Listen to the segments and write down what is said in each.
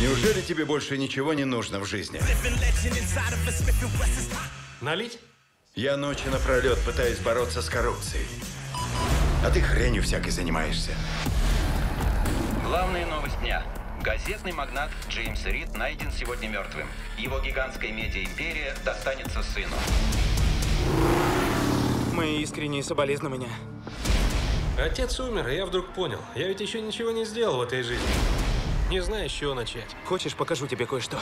Неужели тебе больше ничего не нужно в жизни? Налить? Я ночи напролет пытаюсь бороться с коррупцией. А ты хренью всякой занимаешься. Главная новость дня. Газетный магнат Джеймс Рид найден сегодня мертвым. Его гигантская медиа-империя достанется сыну. Мои искренние соболезнования. Отец умер, и я вдруг понял. Я ведь еще ничего не сделал в этой жизни. Не знаю, с чего начать. Хочешь, покажу тебе кое-что?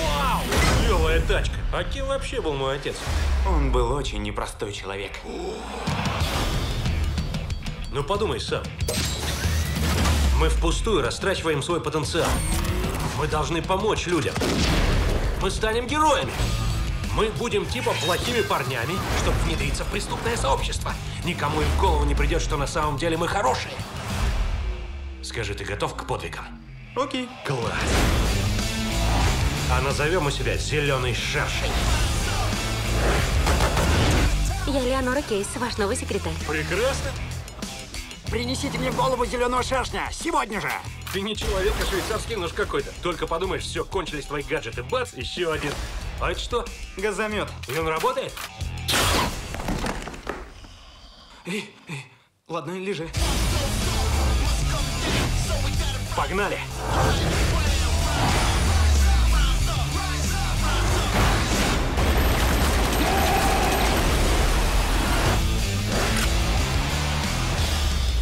Вау! Клевая тачка. А кем вообще был мой отец? Он был очень непростой человек. Ну подумай сам. Мы впустую растрачиваем свой потенциал. Мы должны помочь людям. Мы станем героями. Мы будем типа плохими парнями, чтобы внедриться в преступное сообщество. Никому и в голову не придет, что на самом деле мы хорошие. Скажи, ты готов к подвигам? Окей. Класс. А назовем у себя зеленый шершень. Я Леонора Кейс, ваш новый секретарь. Прекрасно. Принесите мне голову зеленого шершня! Сегодня же! Ты не человек, а швейцарский нож какой-то. Только подумаешь, все, кончились твои гаджеты. Бац, еще один. А это что? Газомет. И он работает? Эй, эй, ладно, лежи. Погнали!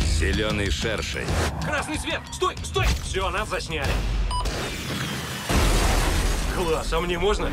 Зеленый шершень. Красный свет! Стой, стой! Все, нас засняли. Класс, а мне можно?